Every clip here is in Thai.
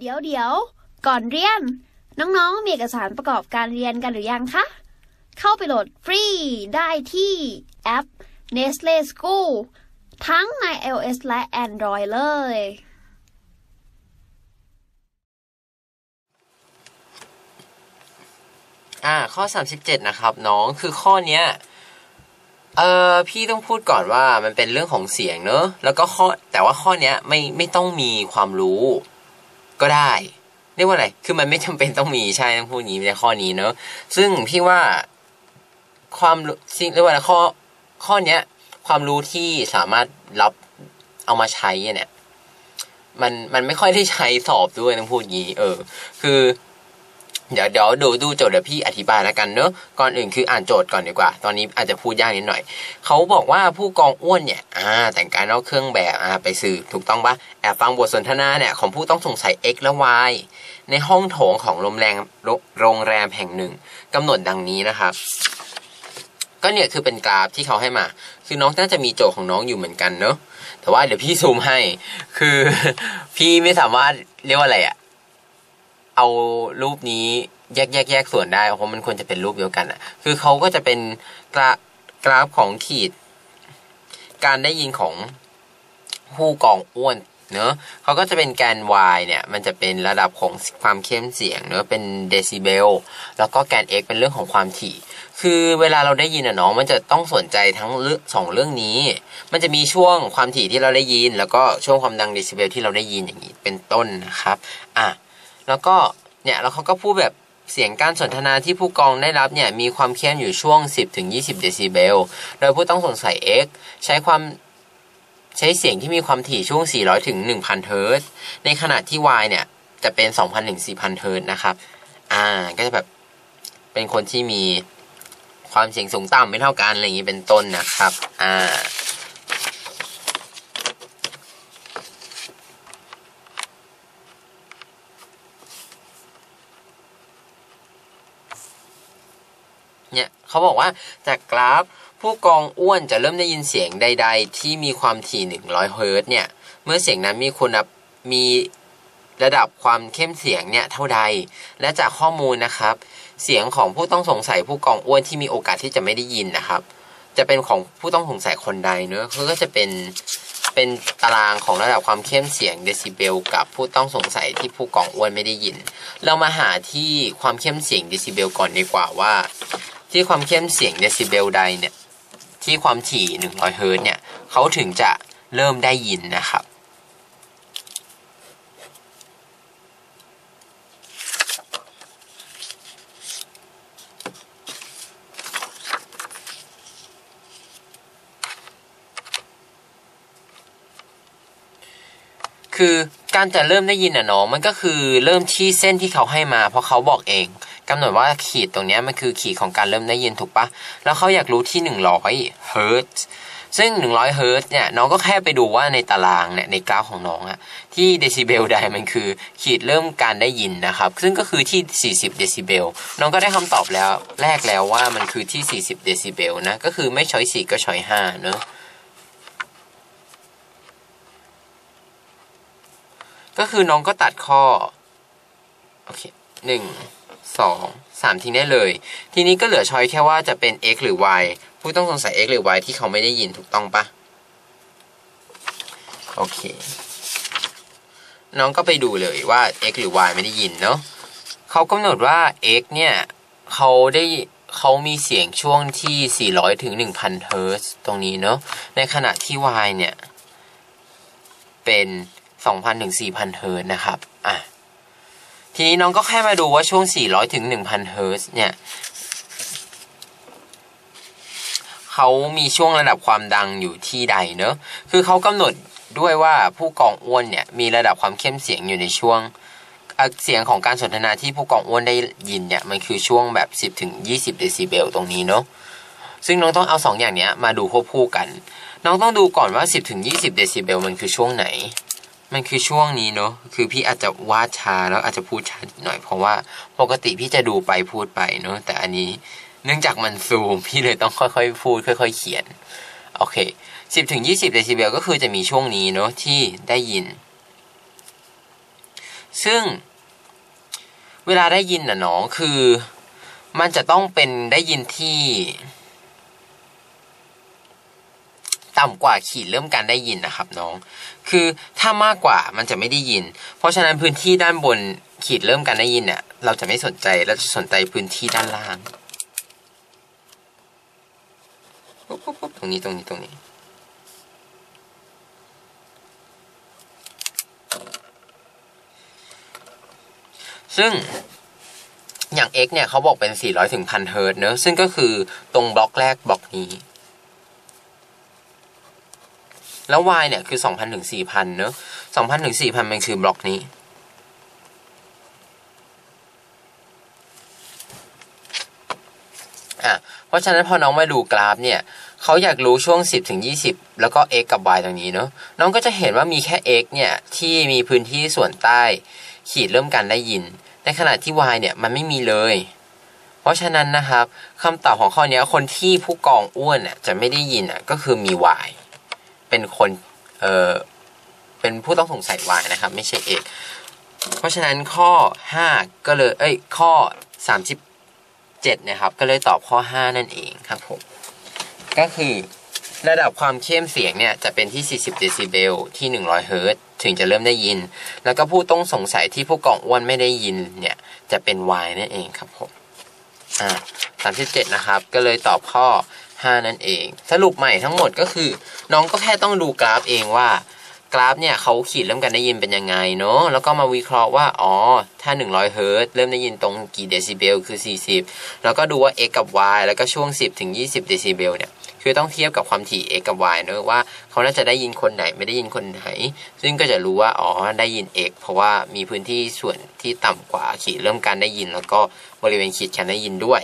เดี๋ยวเดี๋ยวก่อนเรียน น้องๆ มีเอกสารประกอบการเรียนกันหรือยังคะ เข้าไปโหลดฟรีได้ที่แอป Nestle School ทั้งใน iOS และ Android เลย อ่า ข้อ 37 นะครับ น้องคือข้อเนี้ยเออพี่ต้องพูดก่อนว่ามันเป็นเรื่องของเสียงเนอะแล้วก็ข้อแต่ว่าข้อเนี้ยไม่ไม่ต้องมีความรู้ ก็ได้เรียกว่าอะไร คือมันไม่จำเป็นต้องมีใช่ต้องพูดนี้ในข้อนี้เนอะ ซึ่งพี่ว่าความเรียกว่าอะไรข้อข้อเนี้ย ความรู้ที่สามารถรับเอามาใช้เนี่ย มันมันไม่ค่อยได้ใช้สอบด้วยต้องพูดงี้ เออ คือ เดี๋ยวเดี๋ยวดูดูโจทย์เดี๋ยวพี่อธิบายแล้วกันเนอะก่อนอื่นคืออ่านโจทย์ก่อนดีกว่า ตอนนี้อาจจะพูดยากนิดหน่อย เขาบอกว่าผู้กองอ้วนเนี่ยอ่าแต่งกายนอกเครื่องแบบอ่าไปสื่อถูกต้องปะแอบฟังบทสนทนาเนี่ยของผู้ต้องสงสัย X และ Y ในห้องโถงของโรงแรมโรงแรมแห่งหนึ่งกำหนดดังนี้นะครับ ก็เนี่ยคือเป็นกราฟที่เขาให้มา คือน้องน่าจะมีโจทย์ของน้องอยู่เหมือนกันเนอะแต่ว่าเดี๋ยวพี่ซูมให้ คือพี่ไม่สามารถเรียกว่าอะไรอะ เอารูปนี้แยกแยกแยกส่วนได้เพราะมันควรจะเป็นรูปเดียวกันอะคือเขาก็จะเป็นกรากราฟของขีด การได้ยินของผู้กองอ้วนเนอะเขาก็จะเป็นแกน y เนี่ย มันจะเป็นระดับของความเข้มเสียงเนอะเป็นเดซิเบล แล้วก็แกน x เป็นเรื่องของความถี่ คือเวลาเราได้ยินอะน้อง มันจะต้องสนใจทั้งเรื่องสองเรื่องนี้ มันจะมีช่วงความถี่ที่เราได้ยิน แล้วก็ช่วงความดังเดซิเบลที่เราได้ยินอย่างนี้ เป็นต้นนะครับ อะ แล้วก็เนี่ยแล้วเขาก็พูดแบบเสียงการสนทนาที่ผู้กองได้รับเนี่ยมีความเข้มอยู่ช่วง 10-20 เดซิเบล โดยผู้ต้องสงสัย X ใช้ความใช้เสียงที่มีความถี่ช่วง 400 ถึง 1,000 เฮิร์ตในขณะที่ Y เนี่ย จะเป็น 2,000 ถึง 4,000 เฮิร์ตนะครับ อ่า ก็จะแบบ เป็นคนที่มีความเสียงสูงต่ำไม่เท่ากัน อะไรอย่างนี้เป็นต้นนะครับ อ่า เนี่ยเขาบอกว่าจากกราฟผู้กองอ้วนจะเริ่มได้ยินเสียงใด ๆ ที่มีความถี่ 100 เฮิร์ตเนี่ย เมื่อเสียงนั้นมีคุณมีระดับความเข้มเสียงเนี่ยเท่าใด และจากข้อมูลนะครับ เสียงของผู้ต้องสงสัยผู้กองอ้วนที่มีโอกาสที่จะไม่ได้ยินนะครับ จะเป็นของผู้ต้องสงสัยคนใดเนอะเขาก็จะเป็นเป็นตารางของระดับความเข้มเสียงเดซิเบลกับผู้ต้องสงสัยที่ผู้กองอ้วนไม่ได้ยิน เรามาหาที่ความเข้มเสียงเดซิเบลก่อนดีกว่าว่า ที่ความเข้มเสียงเดซิเบลใดเนี่ยที่ความถี่ 100เฮิร์ตเนี่ยเขาถึงจะเริ่มได้ยินนะครับ คือการจะเริ่มได้ยินอะน้องมันก็คือเริ่มที่เส้นที่เขาให้มา เพราะเขาบอกเอง กำหนดว่าขีดตรงนี้มันคือขีดของการเริ่มได้ยินถูกปะแล้วเขาอยากรู้ที่ 100เฮิร์ตซึ่ง 100เฮิร์ตเนี่ยน้องก็แค่ไปดูว่าในตารางเนี่ยในกราฟของน้องอะที่เดซิเบลใดมันคือขีดเริ่มการได้ยินนะครับ ซึ่งก็คือที่ 40 เดซิเบลน้องก็ได้คำตอบแล้วแรกแล้วว่ามันคือที่ 40 เดซิเบลนะก็คือไม่ choice สี่ก็ choice ห้าเนอะก็คือน้องก็ตัดข้อ โอเคหนึ่ง สองสามทิ้งได้เลย ทีนี้ก็เหลือช้อยแค่ว่าจะเป็น x หรือ y ผู้ต้องสงสัย x หรือ y ที่เขาไม่ได้ยินถูกต้องปะโอเค น้องก็ไปดูเลยว่า x หรือ y ไม่ได้ยินเนาะเขากำหนดว่า x เนี่ยเขาได้เขามีเสียงช่วงที่ 400 ถึง 1,000 เฮิร์ตตรงนี้เนาะ ในขณะที่ y เนี่ย เป็น 2,000 ถึง 4,000 เฮิร์ตนะครับ อะ ทีนี้น้องก็แค่มาดูว่าช่วง 400 ถึง 1,000 เฮิร์ตเนี่ยเขามีช่วงระดับความดังอยู่ที่ใดเนอะ คือเขากำหนดด้วยว่าผู้กองอ้วนเนี่ยมีระดับความเข้มเสียงอยู่ในช่วงเสียงของการสนทนาที่ผู้กองอ้วนได้ยินเนี่ยมันคือช่วงแบบ 10ถึง20 เดซิเบลตรงนี้เนาะซึ่งน้องต้องเอาสองอย่างเนี้ยมาดูควบคู่กัน น้องต้องดูก่อนว่า 10ถึง20 เดซิเบลมันคือช่วงไหน มันคือช่วงนี้เนาะคือพี่อาจจะวาดช้าแล้วอาจจะพูดช้าหน่อยเพราะว่าปกติพี่จะดูไปพูดไปเนาะแต่อันนี้เนื่องจากมันซูม พี่เลยต้องค่อยๆ พูด ค่อย ๆ เขียน โอเค10ถึง20เดซิเบลก็คือจะมีช่วงนี้เนาะที่ได้ยิน ซึ่งเวลาได้ยินน่ะน้องคือ มันจะต้องเป็นได้ยินที่ ต่ำกว่าขีดเริ่มการได้ยินนะครับน้อง คือถ้ามากกว่ามันจะไม่ได้ยิน เพราะฉะนั้นพื้นที่ด้านบนขีดเริ่มการได้ยินเนี่ยเราจะไม่สนใจเราจะสนใจพื้นที่ด้านล่างปุ๊บปุ๊บตรงนี้ตรงนี้ตรงนี้ซึ่งอย่าง x เนี่ยเขาบอกเป็น 400 ถึง 1,000 เฮิร์ตซ์เนอะซึ่งก็คือตรงบล็อกแรกบล็อกนี้ แล้ว y เนี่ยคือ 2,000ถึง4,000เนอะ2,000ถึง4,000มันคือบล็อกนี้ อะ เพราะฉะนั้นพอน้องมาดูกราฟเนี่ยเขาอยากรู้ช่วง 10ถึง20 แล้วก็ x กับ y ตรงนี้เนอะน้องก็จะเห็นว่ามีแค่ x เนี่ย ที่มีพื้นที่ส่วนใต้ ขีดเริ่มการได้ยิน ในขณะที่ y เนี่ย มันไม่มีเลย เพราะฉะนั้นนะครับคำตอบของข้อนี้คนที่ผู้กองอ้วนน่ะจะไม่ได้ยินอะก็คือมี y เป็นคนเออเป็นผู้ต้องสงสัย y นะครับ ไม่ใช่ x เพราะฉะนั้นข้อ 5 ก็เลยเอ้ยข้อ 37นะครับ ก็เลยตอบข้อ 5 นั่นเองครับผมก็คือระดับความเข้มเสียงเนี่ยจะเป็นที่ 40 เดซิเบล ที่ 100 เฮิรตซ์ถึงจะเริ่มได้ยิน แล้วก็ผู้ต้องสงสัยที่ผู้กองอ้วนไม่ได้ยินเนี่ย จะเป็น Y นั่นเองครับผมอ่า37 นะครับ ก็เลยตอบข้อ 5 นั่นเอง สรุปใหม่ทั้งหมดก็คือ น้องก็แค่ต้องดูกราฟเองว่ากราฟเนี่ยเขาขีดเริ่มกันได้ยินเป็นยังไงเนาะแล้วก็มาวิเคราะห์ว่า อ๋อ ถ้า 100 เฮิร์ตเริ่มได้ยินตรงกี่เดซิเบลคือ 40 แล้วก็ดูว่า x กับ y แล้วก็ช่วง 10 ถึง 20 เดซิเบลเนี่ยคือต้องเทียบกับความถี่ x กับ y เนอะว่าเขาน่าจะได้ยินคนไหนไม่ได้ยินคนไหน ซึ่งก็จะรู้ว่า อ๋อ ได้ยิน x เพราะว่ามีพื้นที่ส่วนที่ต่ำกว่าขีดเริ่มการได้ยิน แล้วก็บริเวณขีดการได้ยินด้วย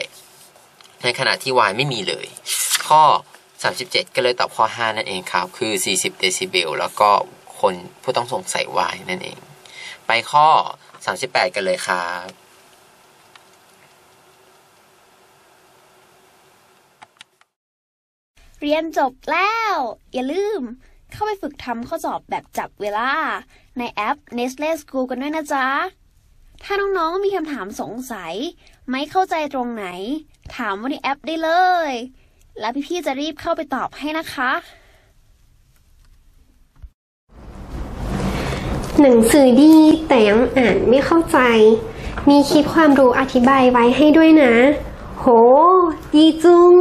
ในขณะที่ y ไม่มีเลย ข้อ 37 ก็เลยตอบข้อ 5 นั่นเองครับ คือ 40 เดซิเบล แล้วก็คนผู้ต้องสงสัย y นั่นเอง ไปข้อ 38 กันเลยครับเรียนจบแล้ว อย่าลืม เข้าไปฝึกทำข้อสอบแบบจับเวลา ในแอป Nestle School กันด้วยนะจ๊ะ ถ้าน้องๆมีคำถามสงสัย ไม่เข้าใจตรงไหน ถามว่าในแอปได้เลย แล้วพี่ๆจะรีบเข้าไปตอบให้นะคะหนังสือดีแต่ยังอ่านไม่เข้าใจ มีคลิปความรู้อธิบายไว้ให้ด้วยนะ โห ดีจุง